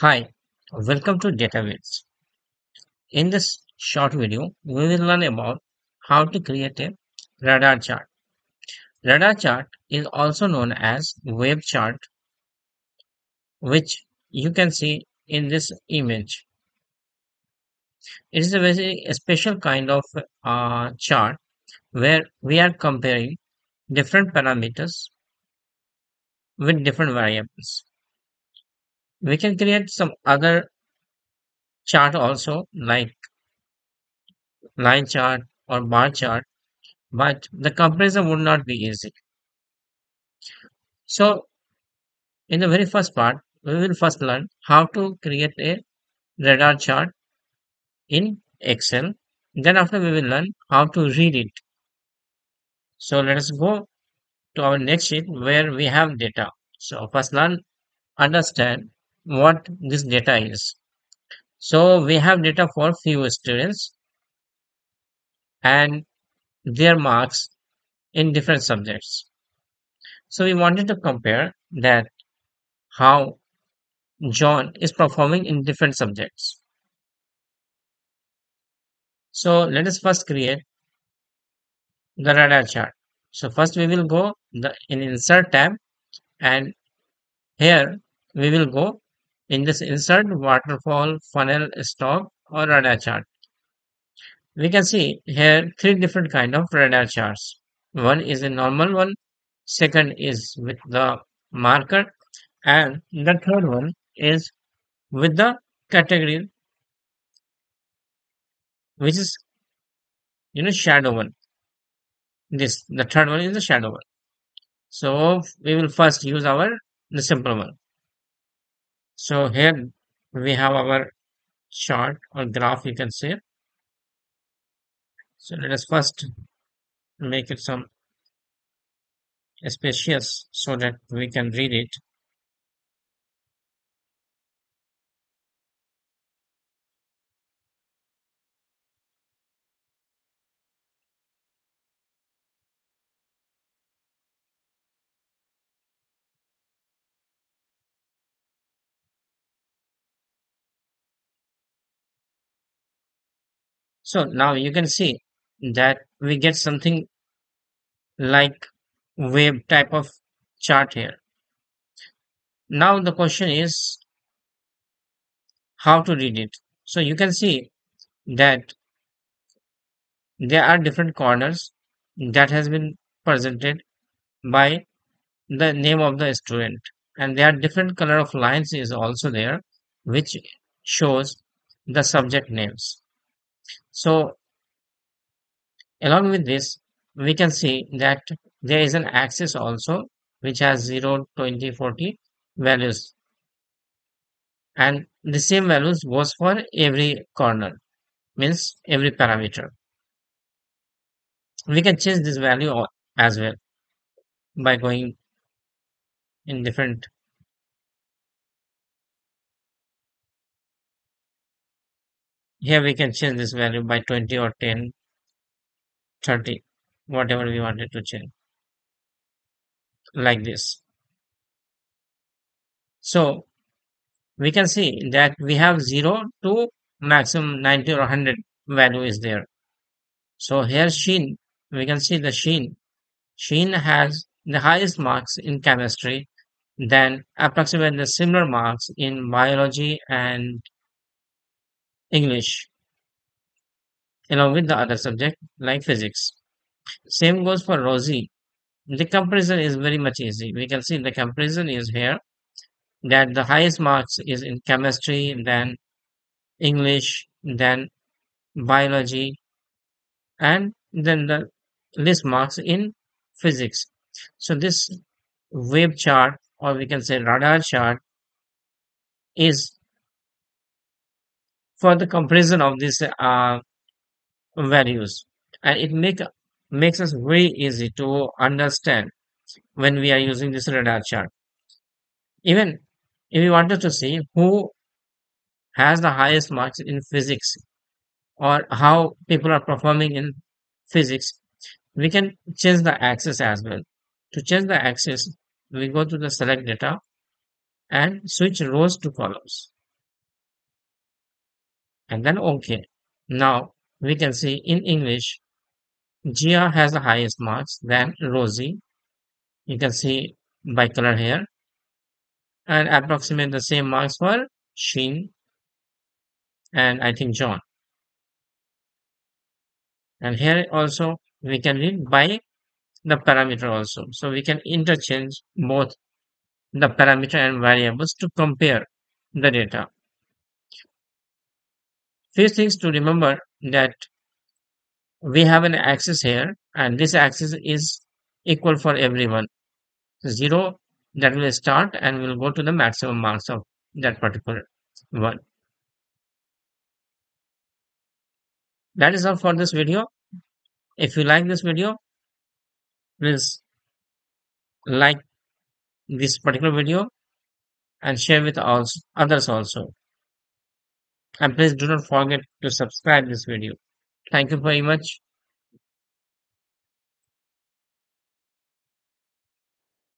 Hi, welcome to DataWitzz. In this short video, we will learn about how to create a radar chart. Radar chart is also known as wave chart, which you can see in this image. It is a very special kind of uh, chart where we are comparing different parameters with different variables. We can create some other chart also like line chart or bar chart, but the comparison would not be easy. So In the very first part, we will first learn how to create a radar chart in Excel. Then after we will learn how to read it. So let us go to our next sheet where we have data. So first learn, understand what this data is. So we have data for few students and their marks in different subjects. So we wanted to compare that how John is performing in different subjects. So let us first create the radar chart. So first we will go the in insert tab and here we will go in this insert waterfall funnel stock or radar chart. We can see here three different kind of radar charts. One is a normal one, second is with the marker and the third one is with the category which is you know shadow one. This the third one is the shadow one. So we will first use our the simple one. So here we have our chart or graph you can say. So let us first make it some spacious so that we can read it. So now you can see that we get something like wave type of chart here. Now the question is how to read it. So you can see that there are different corners that has been presented by the name of the student and there are different color of lines is also there which shows the subject names so along with this we can see that there is an axis also which has 0 20 40 values. And the same values goes for every corner means every parameter. We can change this value as well by going in different here we can change this value by 20 or 10 30 whatever we wanted to change. Like this. So we can see that we have 0 to maximum 90 or 100 value is there. So here sheen we can see the sheen. Sheen has the highest marks in chemistry then approximately similar marks in biology and english. Along with the other subject like physics. Same goes for rosie. The comparison is very much easy. We can see the comparison is here that the highest marks is in chemistry, then English, then biology, and then the least marks in physics. So this wave chart, or we can say radar chart, is for the comparison of these uh, values, and it make makes us very easy to understand when we are using this radar chart. Even if we wanted to see who has the highest marks in physics or how people are performing in physics, we can change the axis as well. To change the axis, we go to the select data and switch rows to columns. And then OK. Now we can see in English, Gia has the highest marks than Rosie. You can see by color here and approximate the same marks for Sheen and I think John. And here also we can read by the parameter also. So we can interchange both the parameter and variables to compare the data. Few things to remember that we have an axis here and this axis is equal for everyone. Zero that will start and will go to the maximum marks of that particular one. That is all for this video. If you like this video, please like this particular video and share with also, others also. And please do not forget to subscribe this video. Thank you very much.